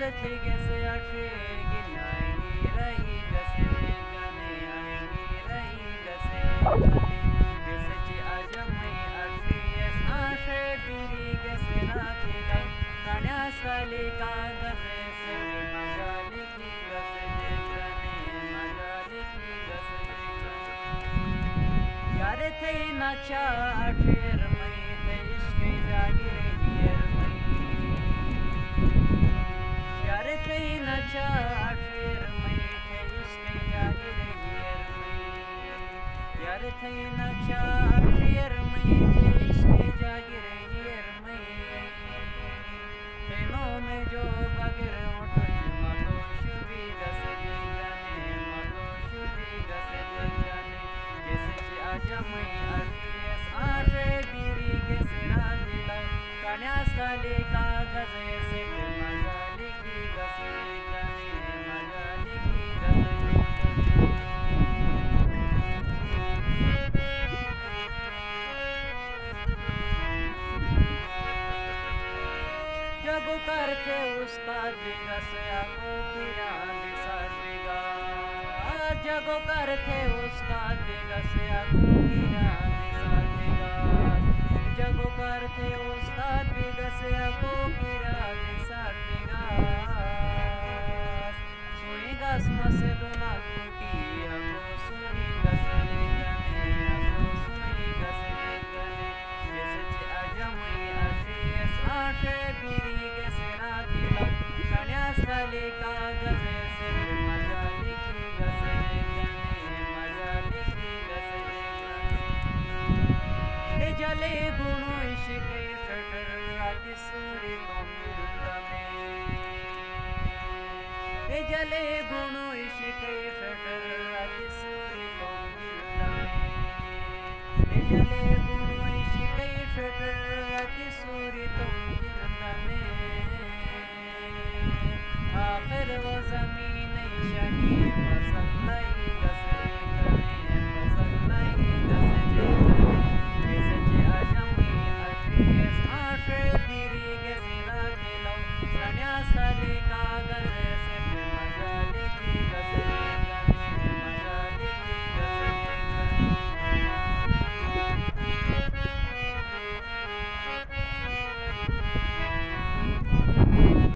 बोध कैसे रही जैसे गने आएँगी रही जैसे कैसे ची अजमई अल्फीएस आशे बिरी कैसे राती का काण्यासाली कागजे से मगाली की थे नाचा अठेर मई ते इश्क जागिर थे इश्क जागिर यार थे नाचा अठेर मई ते इश्क जागिर हियर मई तेनो में जो बगर उठो गस जंगने मतो शुभी गस जंगने कैसे ची कागजे से मजाली जगो उसका उस्ताद अगो जगो करके उसका बिगस आको किरा जले गुण इश्क फकर किसरी तो मिलने जले गुण इश्क फकर किसरी तो मिलने आखिर वो ज़मीन इशारा